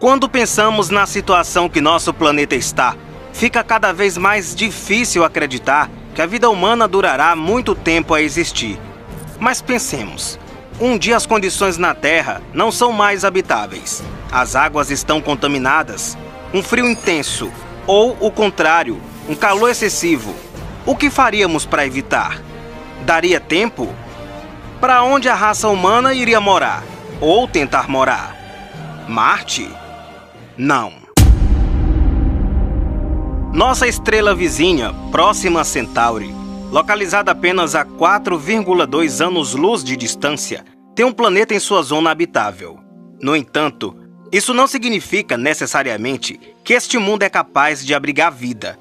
Quando pensamos na situação que nosso planeta está, fica cada vez mais difícil acreditar que a vida humana durará muito tempo a existir. Mas pensemos: um dia as condições na Terra não são mais habitáveis. As águas estão contaminadas, um frio intenso, ou o contrário, um calor excessivo. O que faríamos para evitar? Daria tempo? Para onde a raça humana iria morar? Ou tentar morar? Marte? Não. Nossa estrela vizinha, próxima a Centauri, localizada apenas a 4,2 anos-luz de distância, tem um planeta em sua zona habitável. No entanto, isso não significa necessariamente que este mundo é capaz de abrigar vida.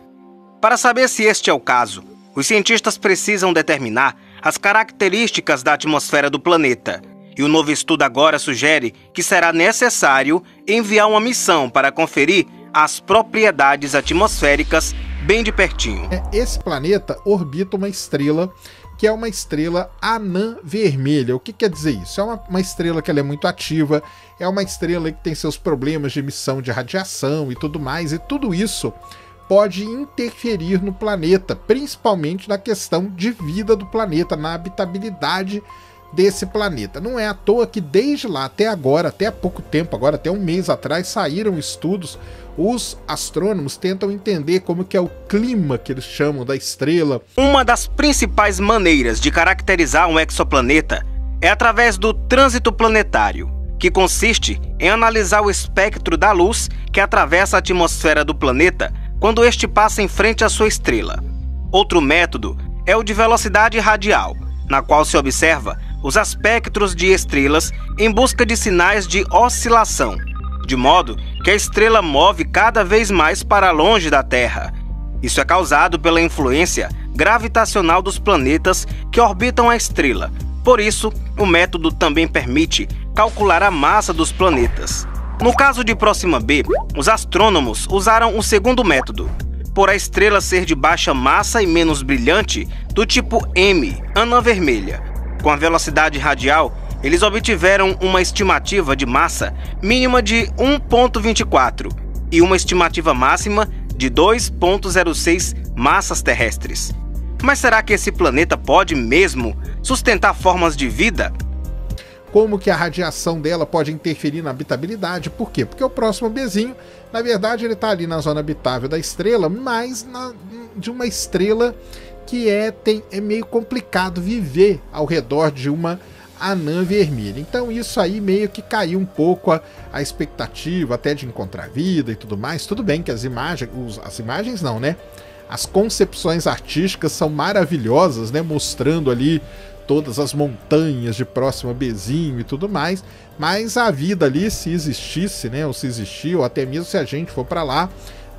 Para saber se este é o caso, os cientistas precisam determinar as características da atmosfera do planeta. E o novo estudo agora sugere que será necessário enviar uma missão para conferir as propriedades atmosféricas bem de pertinho. É, esse planeta orbita uma estrela que é uma estrela anã vermelha. O que quer dizer isso? É uma, uma estrela que é muito ativa, é uma estrela que tem seus problemas de emissão de radiação e tudo mais, e tudo isso pode interferir no planeta, principalmente na questão de vida do planeta, na habitabilidade desse planeta. Não é à toa que desde lá até agora, até há pouco tempo, agora até um mês atrás, saíram estudos. Os astrônomos tentam entender como que é o clima que eles chamam da estrela. Uma das principais maneiras de caracterizar um exoplaneta é através do trânsito planetário, que consiste em analisar o espectro da luz que atravessa a atmosfera do planeta quando este passa em frente à sua estrela. Outro método é o de velocidade radial, na qual se observa os aspectos de estrelas em busca de sinais de oscilação, de modo que a estrela move cada vez mais para longe da Terra. Isso é causado pela influência gravitacional dos planetas que orbitam a estrela. Por isso, o método também permite calcular a massa dos planetas. No caso de Próxima B, os astrônomos usaram o segundo método, por a estrela ser de baixa massa e menos brilhante, do tipo M, anã vermelha. Com a velocidade radial, eles obtiveram uma estimativa de massa mínima de 1,24 e uma estimativa máxima de 2,06 massas terrestres. Mas será que esse planeta pode mesmo sustentar formas de vida? Como que a radiação dela pode interferir na habitabilidade? Por quê? Porque o próximo Bzinho, na verdade, ele está ali na zona habitável da estrela, mas na, de uma estrela que é, tem, é meio complicado viver ao redor de uma anã vermelha. Então isso aí meio que caiu um pouco a, a expectativa até de encontrar vida e tudo mais. Tudo bem que as imagens, os, as imagens não, né? As concepções artísticas são maravilhosas, né? Mostrando ali todas as montanhas de próximo a Bezinho e tudo mais. Mas a vida ali, se existisse, né? Ou se existiu, ou até mesmo se a gente for para lá,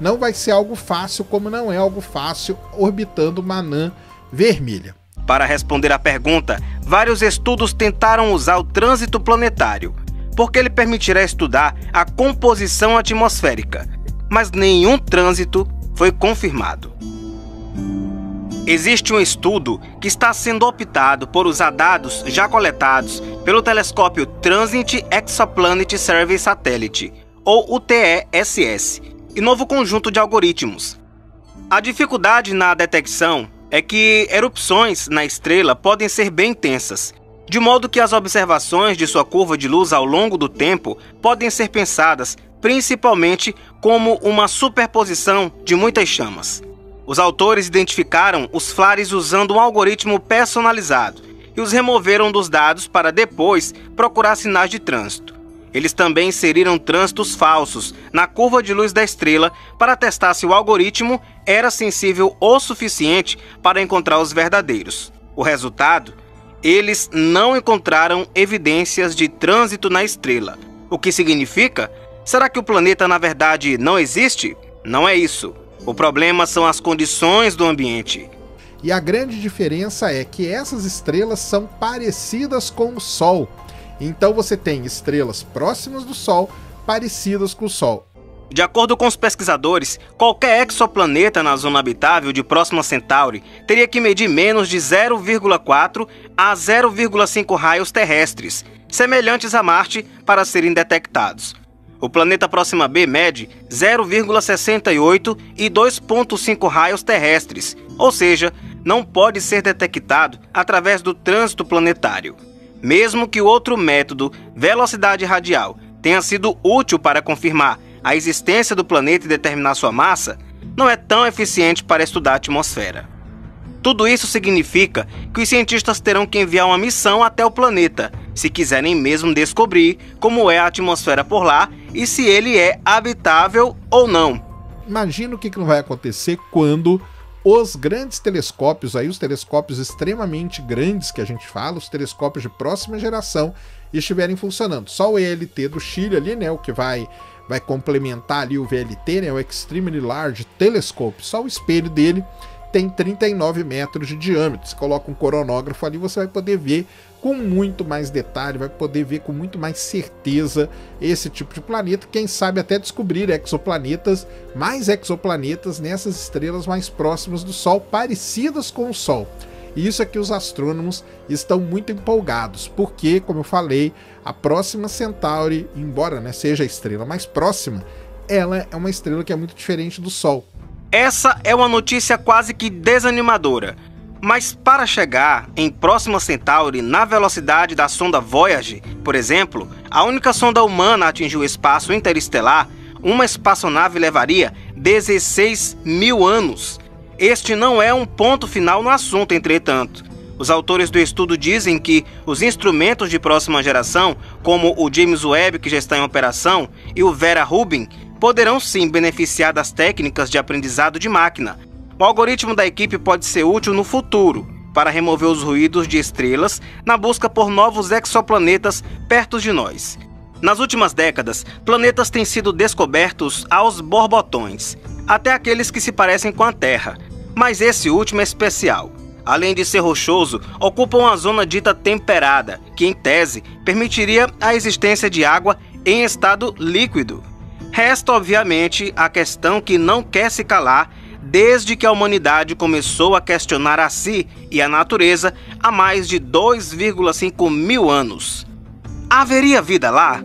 não vai ser algo fácil, como não é algo fácil orbitando uma anã vermelha. Para responder à pergunta, vários estudos tentaram usar o trânsito planetário, porque ele permitirá estudar a composição atmosférica, mas nenhum trânsito foi confirmado. Existe um estudo que está sendo optado por usar dados já coletados pelo telescópio Transit Exoplanet Survey Satellite, ou UTESS, e novo conjunto de algoritmos. A dificuldade na detecção é que erupções na estrela podem ser bem intensas, de modo que as observações de sua curva de luz ao longo do tempo podem ser pensadas principalmente como uma superposição de muitas chamas. Os autores identificaram os flares usando um algoritmo personalizado e os removeram dos dados para depois procurar sinais de trânsito. Eles também inseriram trânsitos falsos na curva de luz da estrela para testar se o algoritmo era sensível o suficiente para encontrar os verdadeiros. O resultado? Eles não encontraram evidências de trânsito na estrela. O que significa? Será que o planeta na verdade não existe? Não é isso. O problema são as condições do ambiente. E a grande diferença é que essas estrelas são parecidas com o Sol. Então você tem estrelas próximas do Sol, parecidas com o Sol. De acordo com os pesquisadores, qualquer exoplaneta na zona habitável de Próxima Centauri teria que medir menos de 0,4 a 0,5 raios terrestres, semelhantes a Marte, para serem detectados. O planeta Próxima B mede 0,68 e 2,5 raios terrestres, ou seja, não pode ser detectado através do trânsito planetário. Mesmo que o outro método, velocidade radial, tenha sido útil para confirmar a existência do planeta e determinar sua massa, não é tão eficiente para estudar a atmosfera. Tudo isso significa que os cientistas terão que enviar uma missão até o planeta, se quiserem mesmo descobrir como é a atmosfera por lá e se ele é habitável ou não. Imagina o que não vai acontecer quando os grandes telescópios, aí os telescópios extremamente grandes que a gente fala, os telescópios de próxima geração, estiverem funcionando. Só o ELT do Chile ali, né, o que vai vai complementar ali o VLT, né, o Extremely Large Telescope. Só o espelho dele tem 39 metros de diâmetro. Se coloca um coronógrafo ali, você vai poder ver com muito mais detalhe, vai poder ver com muito mais certeza esse tipo de planeta. Quem sabe até descobrir exoplanetas, mais exoplanetas nessas estrelas mais próximas do Sol, parecidas com o Sol. E isso é que os astrônomos estão muito empolgados, porque, como eu falei, a próxima Centauri, embora né, seja a estrela mais próxima, ela é uma estrela que é muito diferente do Sol. Essa é uma notícia quase que desanimadora. Mas para chegar em Próxima Centauri na velocidade da sonda Voyager, por exemplo, a única sonda humana a atingir o espaço interestelar, uma espaçonave levaria 16 mil anos. Este não é um ponto final no assunto, entretanto. Os autores do estudo dizem que os instrumentos de próxima geração, como o James Webb, que já está em operação, e o Vera Rubin, poderão sim beneficiar das técnicas de aprendizado de máquina. O algoritmo da equipe pode ser útil no futuro para remover os ruídos de estrelas na busca por novos exoplanetas perto de nós. Nas últimas décadas, planetas têm sido descobertos aos borbotões, até aqueles que se parecem com a Terra, mas esse último é especial. Além de ser rochoso, ocupa uma zona dita temperada, que em tese permitiria a existência de água em estado líquido. Resta, obviamente, a questão que não quer se calar desde que a humanidade começou a questionar a si e a natureza há mais de 2,5 mil anos. Haveria vida lá?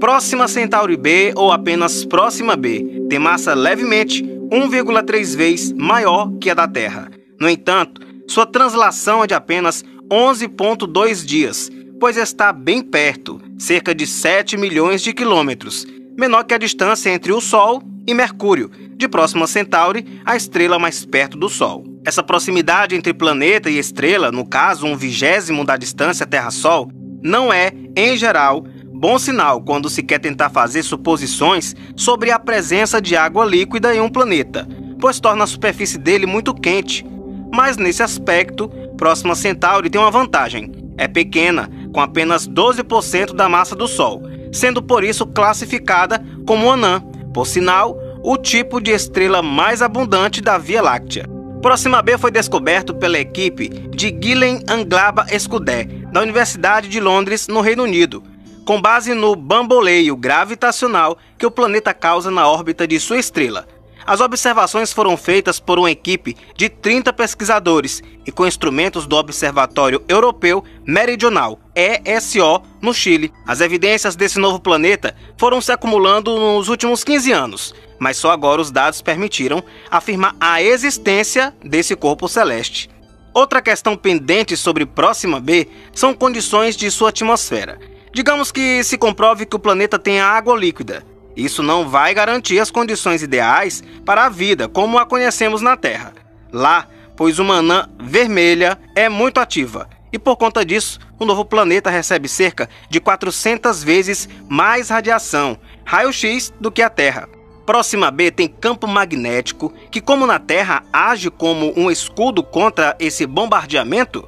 Próxima Centauri B ou apenas Próxima B tem massa levemente 1,3 vezes maior que a da Terra. No entanto, sua translação é de apenas 11,2 dias, pois está bem perto, cerca de 7 milhões de quilômetros, menor que a distância entre o Sol e Mercúrio, de Próxima Centauri, a estrela mais perto do Sol. Essa proximidade entre planeta e estrela, no caso um vigésimo da distância Terra-Sol, não é, em geral, bom sinal quando se quer tentar fazer suposições sobre a presença de água líquida em um planeta, pois torna a superfície dele muito quente. Mas nesse aspecto, Próxima Centauri tem uma vantagem: é pequena, com apenas 12% da massa do Sol, sendo por isso classificada como anã, por sinal, o tipo de estrela mais abundante da Via Láctea. Próxima B foi descoberto pela equipe de Guillain Anglaba Escudé, da Universidade de Londres, no Reino Unido, com base no bamboleio gravitacional que o planeta causa na órbita de sua estrela. As observações foram feitas por uma equipe de 30 pesquisadores e com instrumentos do Observatório Europeu Meridional, ESO, no Chile. As evidências desse novo planeta foram se acumulando nos últimos 15 anos, mas só agora os dados permitiram afirmar a existência desse corpo celeste. Outra questão pendente sobre Próxima B são condições de sua atmosfera. Digamos que se comprove que o planeta tenha água líquida, isso não vai garantir as condições ideais para a vida como a conhecemos na Terra. Lá, pois uma anã vermelha é muito ativa e por conta disso, o novo planeta recebe cerca de 400 vezes mais radiação, raio-x, do que a Terra. Próxima B tem campo magnético que, como na Terra, age como um escudo contra esse bombardeamento?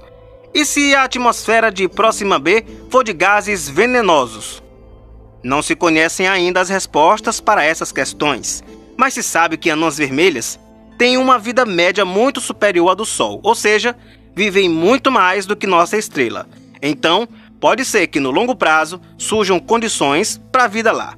E se a atmosfera de Próxima B for de gases venenosos? Não se conhecem ainda as respostas para essas questões, mas se sabe que anãs vermelhas têm uma vida média muito superior à do Sol, ou seja, vivem muito mais do que nossa estrela. Então, pode ser que no longo prazo surjam condições para a vida lá.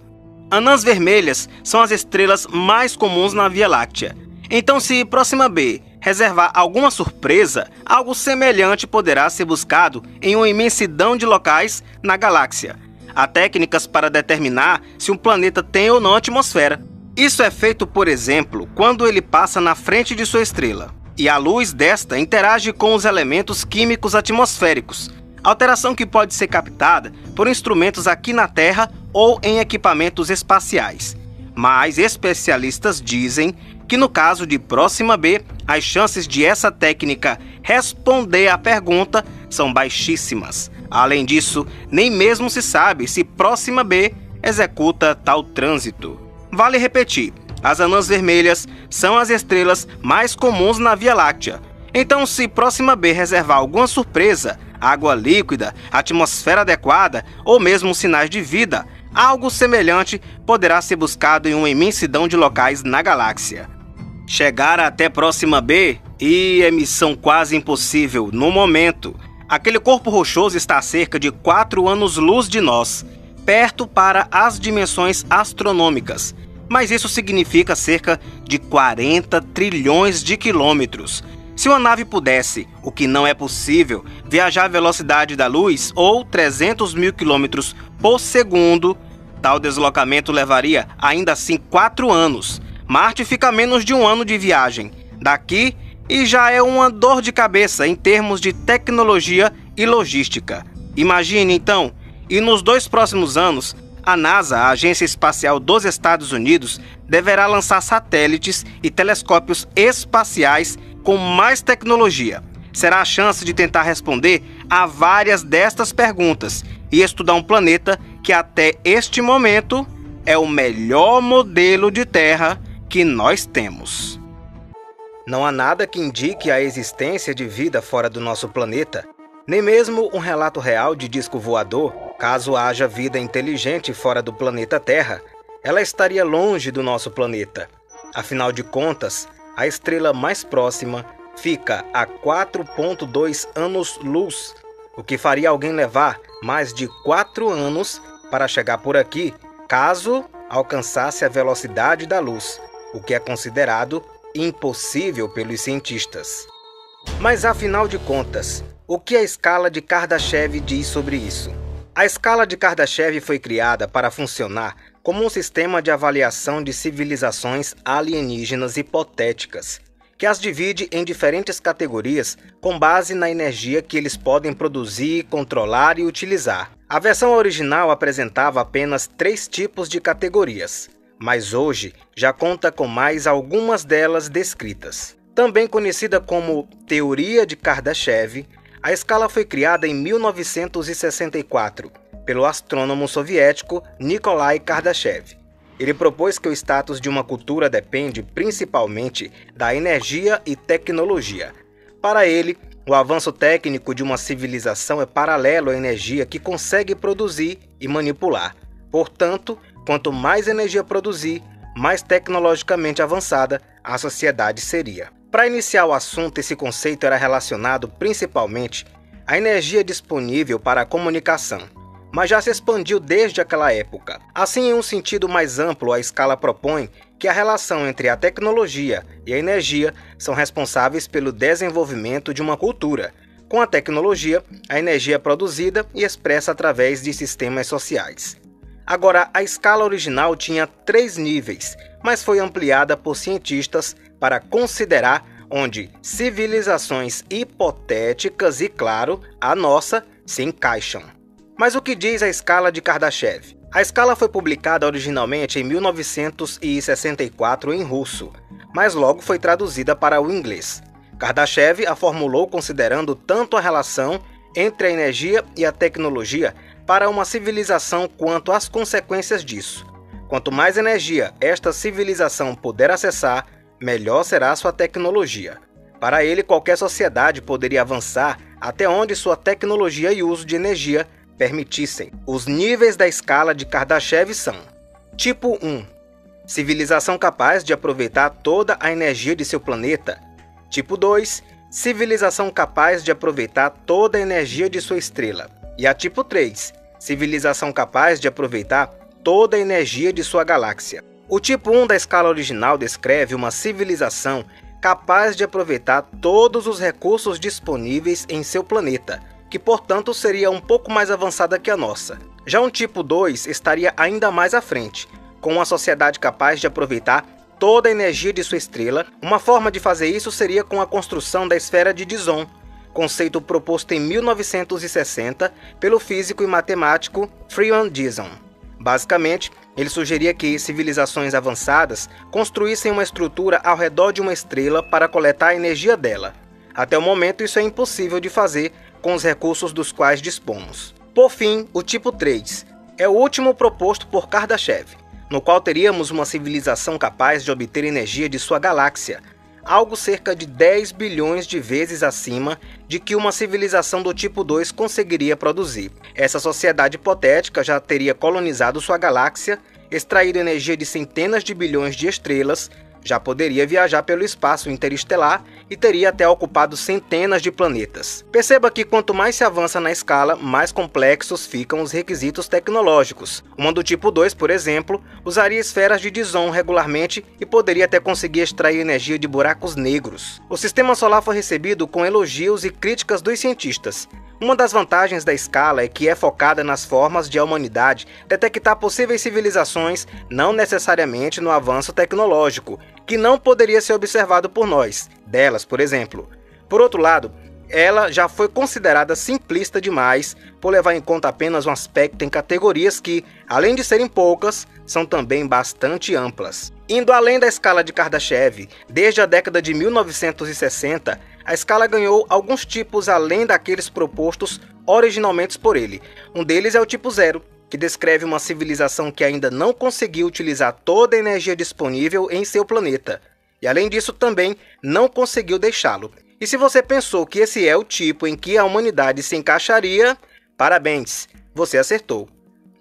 Anãs vermelhas são as estrelas mais comuns na Via Láctea. Então, se Próxima B reservar alguma surpresa, algo semelhante poderá ser buscado em uma imensidão de locais na galáxia. Há técnicas para determinar se um planeta tem ou não atmosfera. Isso é feito, por exemplo, quando ele passa na frente de sua estrela e a luz desta interage com os elementos químicos atmosféricos, alteração que pode ser captada por instrumentos aqui na Terra ou em equipamentos espaciais. Mas especialistas dizem que no caso de Próxima B, as chances de essa técnica responder à pergunta são baixíssimas. Além disso, nem mesmo se sabe se Próxima B executa tal trânsito. Vale repetir: as anãs vermelhas são as estrelas mais comuns na Via Láctea. Então, se Próxima B reservar alguma surpresa, água líquida, atmosfera adequada ou mesmo sinais de vida, algo semelhante poderá ser buscado em uma imensidão de locais na galáxia. Chegar até Próxima B e é missão quase impossível no momento. Aquele corpo rochoso está a cerca de 4 anos-luz de nós, perto para as dimensões astronômicas mas isso significa cerca de 40 trilhões de quilômetros. Se uma nave pudesse, o que não é possível, viajar à velocidade da luz ou 300 mil quilômetros por segundo, tal deslocamento levaria ainda assim 4 anos. Marte fica a menos de um ano de viagem. Daqui, e já é uma dor de cabeça em termos de tecnologia e logística. Imagine então, e nos dois próximos anos, a NASA, a Agência Espacial dos Estados Unidos, deverá lançar satélites e telescópios espaciais com mais tecnologia. Será a chance de tentar responder a várias destas perguntas e estudar um planeta que até este momento é o melhor modelo de Terra que nós temos. Não há nada que indique a existência de vida fora do nosso planeta, nem mesmo um relato real de disco voador Caso haja vida inteligente fora do planeta Terra, ela estaria longe do nosso planeta. Afinal de contas, a estrela mais próxima fica a 4,2 anos-luz, o que faria alguém levar mais de 4 anos para chegar por aqui, caso alcançasse a velocidade da luz, o que é considerado impossível pelos cientistas. Mas afinal de contas, o que a escala de Kardashev diz sobre isso? A escala de Kardashev foi criada para funcionar como um sistema de avaliação de civilizações alienígenas hipotéticas, que as divide em diferentes categorias com base na energia que eles podem produzir, controlar e utilizar. A versão original apresentava apenas três tipos de categorias, mas hoje já conta com mais algumas delas descritas. Também conhecida como Teoria de Kardashev, a escala foi criada em 1964 pelo astrônomo soviético Nikolai Kardashev. Ele propôs que o status de uma cultura depende principalmente da energia e tecnologia. Para ele, o avanço técnico de uma civilização é paralelo à energia que consegue produzir e manipular. Portanto, quanto mais energia produzir, mais tecnologicamente avançada a sociedade seria. Para iniciar o assunto, esse conceito era relacionado principalmente à energia disponível para a comunicação, mas já se expandiu desde aquela época. Assim, em um sentido mais amplo, a escala propõe que a relação entre a tecnologia e a energia são responsáveis pelo desenvolvimento de uma cultura. Com a tecnologia, a energia é produzida e expressa através de sistemas sociais. Agora, a escala original tinha três níveis, mas foi ampliada por cientistas para considerar onde civilizações hipotéticas e, claro, a nossa se encaixam. Mas o que diz a escala de Kardashev? A escala foi publicada originalmente em 1964 em russo, mas logo foi traduzida para o inglês. Kardashev a formulou considerando tanto a relação entre a energia e a tecnologia para uma civilização quanto as consequências disso. Quanto mais energia esta civilização puder acessar, melhor será sua tecnologia. Para ele, qualquer sociedade poderia avançar até onde sua tecnologia e uso de energia permitissem. Os níveis da escala de Kardashev são: Tipo 1 Civilização capaz de aproveitar toda a energia de seu planeta. Tipo 2 Civilização capaz de aproveitar toda a energia de sua estrela. E a tipo 3 Civilização capaz de aproveitar toda a energia de sua galáxia. O tipo 1 da escala original descreve uma civilização capaz de aproveitar todos os recursos disponíveis em seu planeta, que portanto seria um pouco mais avançada que a nossa. Já um tipo 2 estaria ainda mais à frente, com uma sociedade capaz de aproveitar toda a energia de sua estrela. Uma forma de fazer isso seria com a construção da esfera de Dizon, conceito proposto em 1960 pelo físico e matemático Freeman Dyson. Basicamente, ele sugeria que civilizações avançadas construíssem uma estrutura ao redor de uma estrela para coletar a energia dela. Até o momento, isso é impossível de fazer com os recursos dos quais dispomos. Por fim, o tipo 3 é o último proposto por Kardashev, no qual teríamos uma civilização capaz de obter energia de sua galáxia, algo cerca de 10 bilhões de vezes acima de que uma civilização do tipo 2 conseguiria produzir. Essa sociedade hipotética já teria colonizado sua galáxia, extraído energia de centenas de bilhões de estrelas já poderia viajar pelo espaço interestelar e teria até ocupado centenas de planetas. Perceba que quanto mais se avança na escala, mais complexos ficam os requisitos tecnológicos. Uma do tipo 2, por exemplo, usaria esferas de Dizon regularmente e poderia até conseguir extrair energia de buracos negros. O sistema solar foi recebido com elogios e críticas dos cientistas, uma das vantagens da escala é que é focada nas formas de a humanidade detectar possíveis civilizações, não necessariamente no avanço tecnológico, que não poderia ser observado por nós, delas, por exemplo. Por outro lado, ela já foi considerada simplista demais por levar em conta apenas um aspecto em categorias que, além de serem poucas, são também bastante amplas. Indo além da escala de Kardashev, desde a década de 1960, a escala ganhou alguns tipos além daqueles propostos originalmente por ele. Um deles é o tipo zero, que descreve uma civilização que ainda não conseguiu utilizar toda a energia disponível em seu planeta. E além disso, também não conseguiu deixá-lo. E se você pensou que esse é o tipo em que a humanidade se encaixaria, parabéns, você acertou.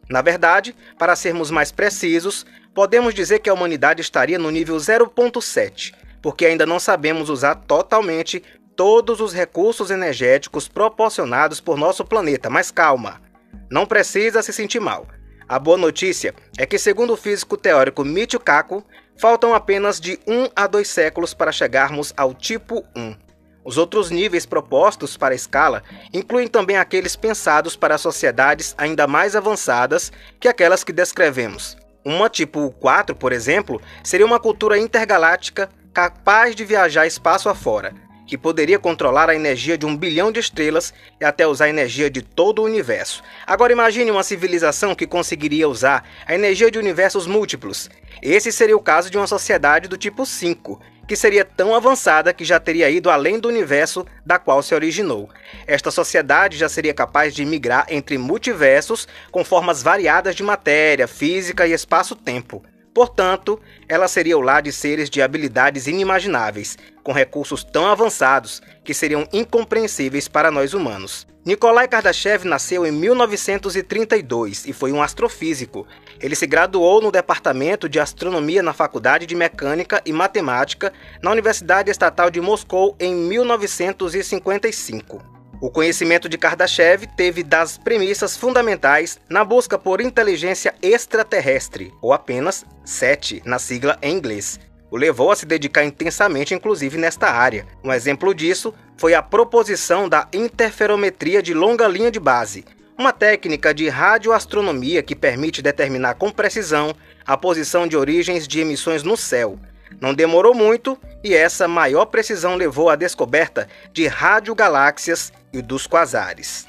Na verdade, para sermos mais precisos, podemos dizer que a humanidade estaria no nível 0.7, porque ainda não sabemos usar totalmente todos os recursos energéticos proporcionados por nosso planeta. Mas calma, não precisa se sentir mal. A boa notícia é que, segundo o físico teórico Michio Kaku, faltam apenas de um a dois séculos para chegarmos ao tipo 1. Os outros níveis propostos para a escala incluem também aqueles pensados para sociedades ainda mais avançadas que aquelas que descrevemos. Uma tipo 4, por exemplo, seria uma cultura intergaláctica capaz de viajar espaço afora, que poderia controlar a energia de um bilhão de estrelas e até usar a energia de todo o universo. Agora imagine uma civilização que conseguiria usar a energia de universos múltiplos. Esse seria o caso de uma sociedade do tipo 5, que seria tão avançada que já teria ido além do universo da qual se originou. Esta sociedade já seria capaz de migrar entre multiversos com formas variadas de matéria, física e espaço-tempo. Portanto, ela seria o lar de seres de habilidades inimagináveis, com recursos tão avançados que seriam incompreensíveis para nós humanos. Nikolai Kardashev nasceu em 1932 e foi um astrofísico. Ele se graduou no Departamento de Astronomia na Faculdade de Mecânica e Matemática na Universidade Estatal de Moscou em 1955. O conhecimento de Kardashev teve das premissas fundamentais na busca por inteligência extraterrestre, ou apenas SET na sigla em inglês. O levou a se dedicar intensamente, inclusive nesta área. Um exemplo disso foi a proposição da interferometria de longa linha de base, uma técnica de radioastronomia que permite determinar com precisão a posição de origens de emissões no céu. Não demorou muito e essa maior precisão levou à descoberta de radiogaláxias e dos quasares.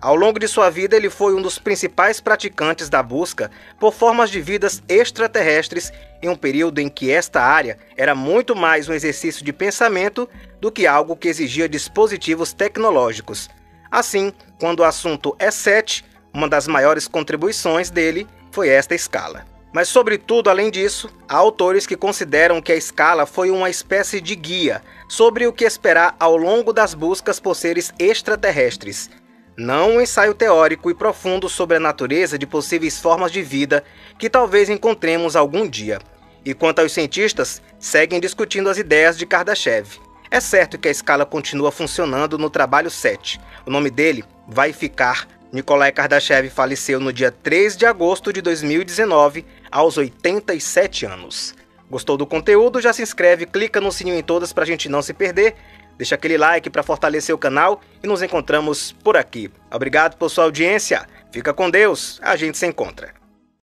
Ao longo de sua vida, ele foi um dos principais praticantes da busca por formas de vidas extraterrestres em um período em que esta área era muito mais um exercício de pensamento do que algo que exigia dispositivos tecnológicos. Assim, quando o assunto é 7, uma das maiores contribuições dele foi esta escala. Mas, sobretudo, além disso, há autores que consideram que a escala foi uma espécie de guia sobre o que esperar ao longo das buscas por seres extraterrestres, não um ensaio teórico e profundo sobre a natureza de possíveis formas de vida que talvez encontremos algum dia. E quanto aos cientistas, seguem discutindo as ideias de Kardashev. É certo que a escala continua funcionando no trabalho 7. O nome dele vai ficar Nikolai Kardashev faleceu no dia 3 de agosto de 2019, aos 87 anos. Gostou do conteúdo? Já se inscreve, clica no sininho em todas para a gente não se perder. deixa aquele like para fortalecer o canal e nos encontramos por aqui. Obrigado por sua audiência. Fica com Deus. A gente se encontra.